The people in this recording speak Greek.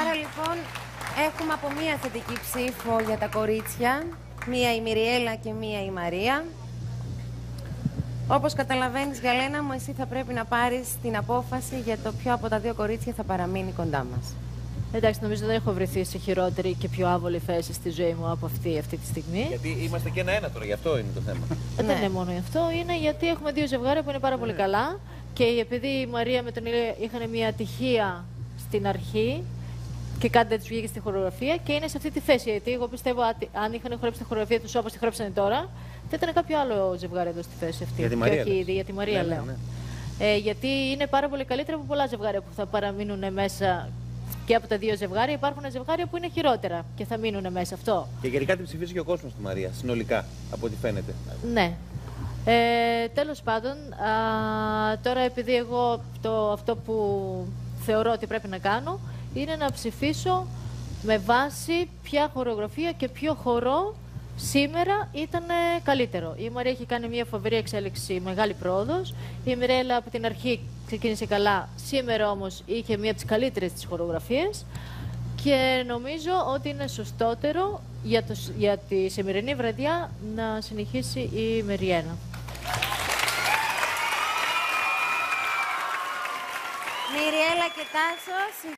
Άρα λοιπόν έχουμε από μία θετική ψήφο για τα κορίτσια, μία η Μυριέλα και μία η Μαρία. Όπως καταλαβαίνεις Γαλένα μου, εσύ θα πρέπει να πάρεις την απόφαση για το ποιο από τα δύο κορίτσια θα παραμείνει κοντά μας. Εντάξει, νομίζω δεν έχω βρεθεί σε χειρότερη και πιο άβολη θέση στη ζωή μου από αυτή αυτή τη στιγμή. Γιατί είμαστε και ένα-ένα τώρα, γι' αυτό είναι το θέμα. Ε, Δεν Ναι. είναι μόνο αυτό, είναι γιατί έχουμε δύο ζευγάρια που είναι πάρα πολύ καλά και επειδή η Μαρία με τον Ηλία είχαν μια ατυχία στην αρχή και κάτι δεν του βγήκε στη χορογραφία και είναι σε αυτή τη θέση. Γιατί εγώ πιστεύω ότι αν είχαν χορέψει τη χορογραφία τους όπως τη χορέψανε τώρα, θα ήταν κάποιο άλλο ζευγάρι εδώ στη θέση αυτή. Για τη Και Μαρία όχι λες. ήδη, για τη Μαρία Ναι, ναι, λέω. ναι. Ε, γιατί είναι πάρα πολύ καλύτερα από πολλά ζευγάρια που θα παραμείνουν μέσα και από τα δύο ζευγάρια. Υπάρχουν ζευγάρια που είναι χειρότερα και θα μείνουν μέσα. Αυτό. Και γενικά την ψηφίζει και ο κόσμος τη Μαρία, συνολικά, από ό,τι φαίνεται. Ναι. Ε, τέλος πάντων, α, τώρα επειδή εγώ το, αυτό που θεωρώ ότι πρέπει να κάνω είναι να ψηφίσω με βάση ποια χορογραφία και ποιο χορό σήμερα ήταν καλύτερο. Η Μαρία έχει κάνει μια φοβερή εξέλιξη, μεγάλη πρόοδος. Η Μιρέλα από την αρχή ξεκίνησε καλά, σήμερα όμως είχε μια από τις καλύτερες της χορογραφίες. Και νομίζω ότι είναι σωστότερο για, το, σ- για τη σημερινή βραδιά να συνεχίσει η Μεριένα. Μυριέλα και Τάσος,